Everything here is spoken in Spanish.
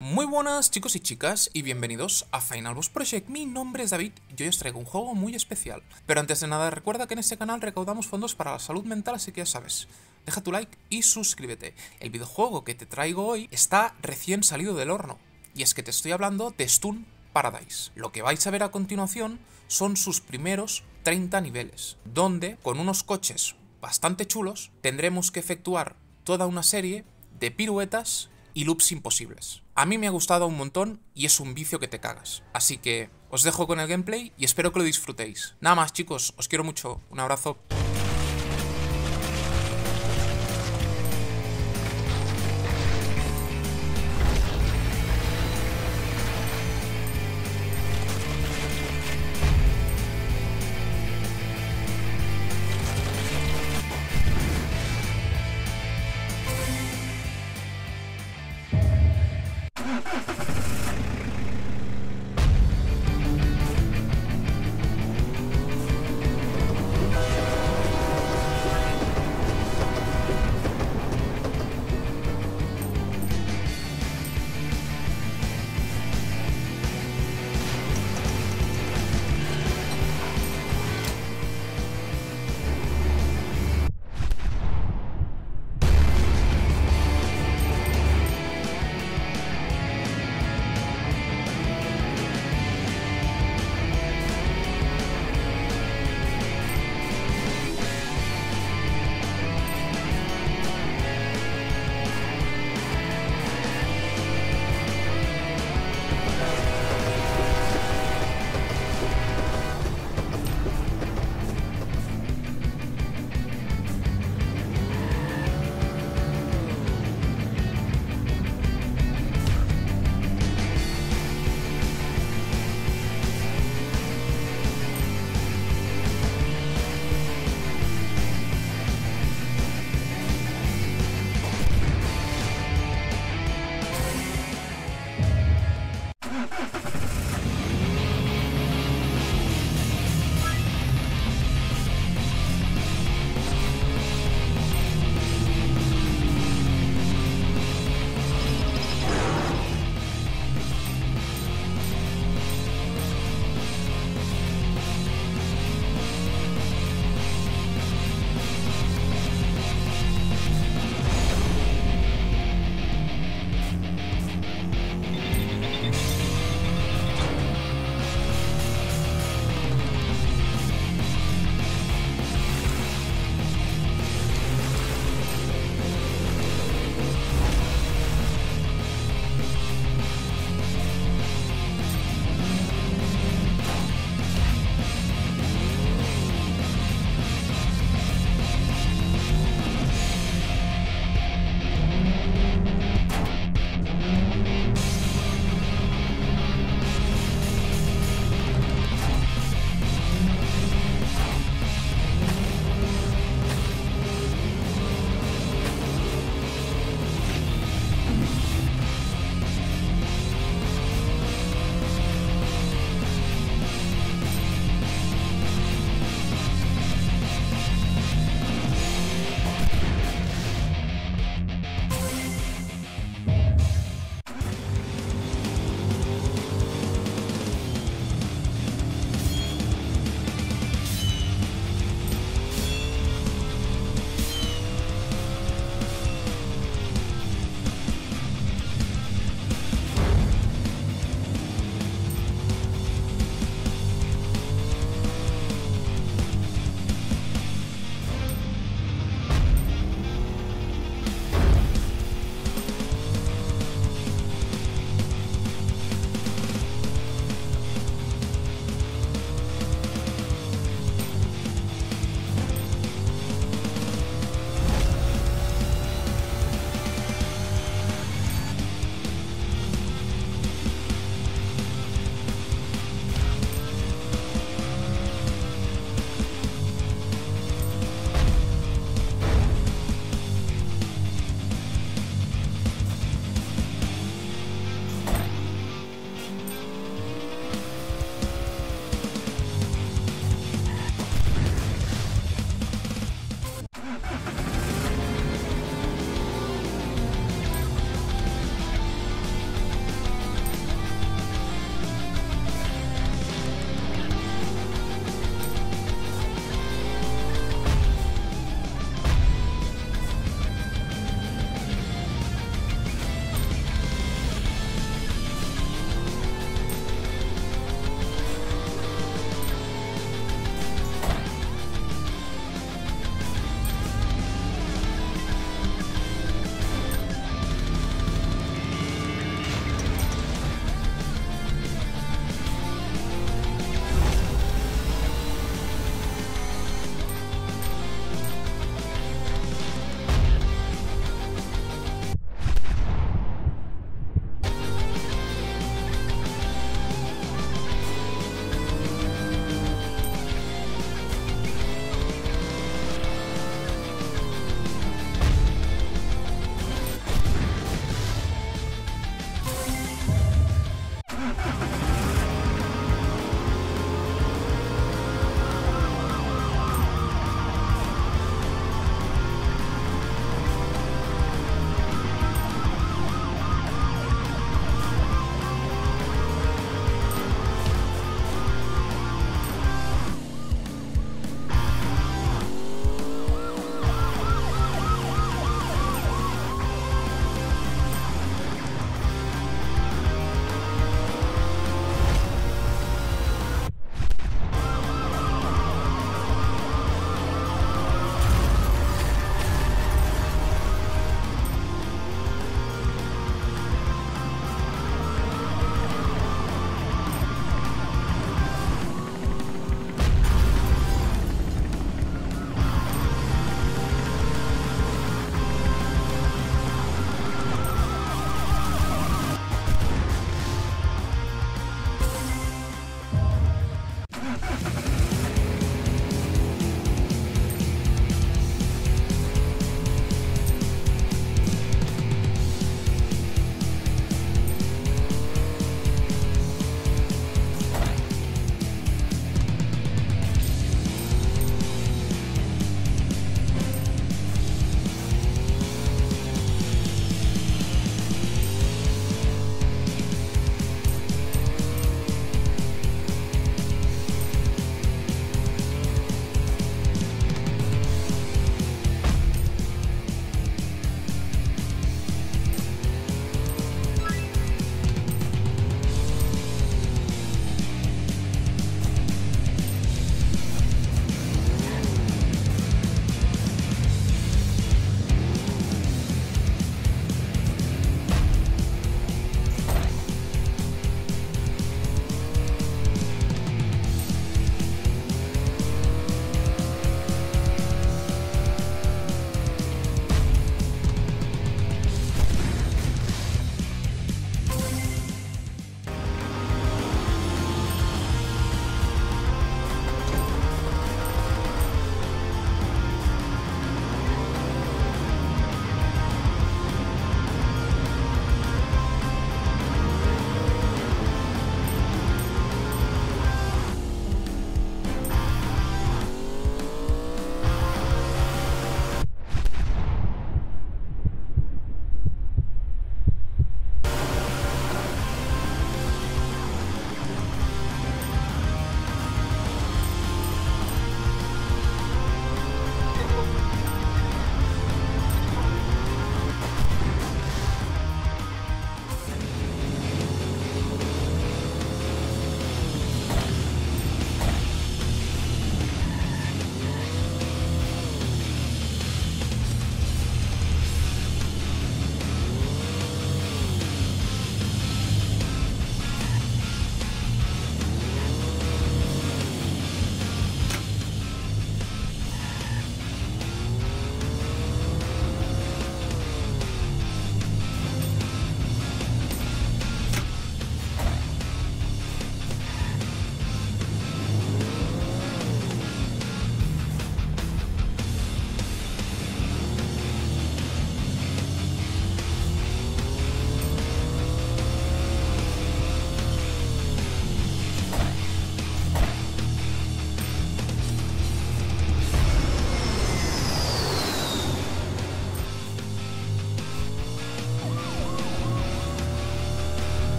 Muy buenas chicos y chicas y bienvenidos a Final Boss Project. Mi nombre es David y hoy os traigo un juego muy especial. Pero antes de nada recuerda que en este canal recaudamos fondos para la salud mental, así que ya sabes, deja tu like y suscríbete. El videojuego que te traigo hoy está recién salido del horno. Y es que te estoy hablando de Stun Paradise. Lo que vais a ver a continuación son sus primeros 30 niveles, donde con unos coches bastante chulos tendremos que efectuar toda una serie de piruetas y loops imposibles. A mí me ha gustado un montón y es un vicio que te cagas. Así que os dejo con el gameplay y espero que lo disfrutéis. Nada más chicos, os quiero mucho. Un abrazo.